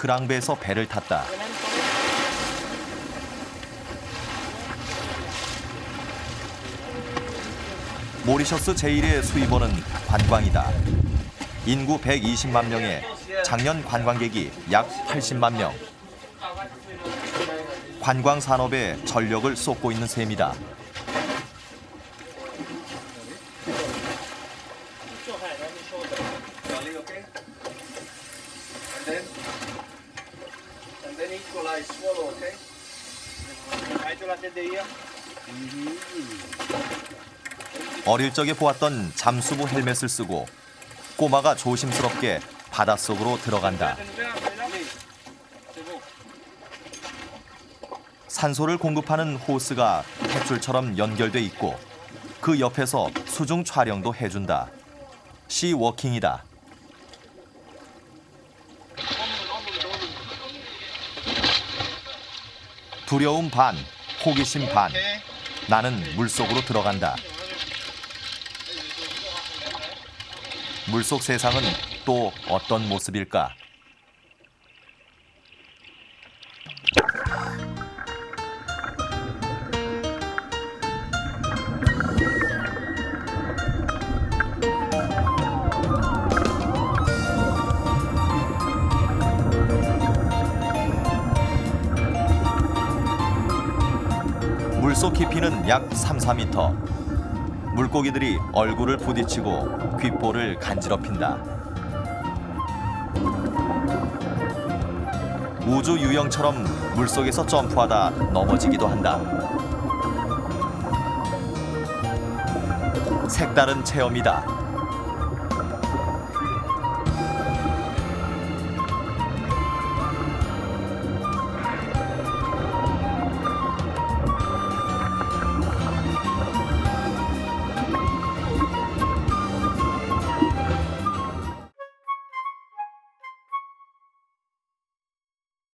그랑베에서 배를 탔다. 모리셔스 제1의 수입원은 관광이다. 인구 120만 명에 작년 관광객이 약 80만 명. 관광 산업에 전력을 쏟고 있는 셈이다. Equalize, swallow, okay? To let it there. 어릴 적에 보았던 잠수부 헬멧을 쓰고 꼬마가 조심스럽게 바닷속으로 들어간다. 산소를 공급하는 호스가 탯줄처럼 연결돼 있고 그 옆에서 수중 촬영도 해준다. 시 워킹이다. 두려움 반, 호기심 반. 나는 물속으로 들어간다. 물속 세상은 또 어떤 모습일까? 물속 깊이는 약 3, 4미터. 물고기들이 얼굴을 부딪히고 귓볼을 간지럽힌다. 우주 유형처럼 물속에서 점프하다 넘어지기도 한다. 색다른 체험이다.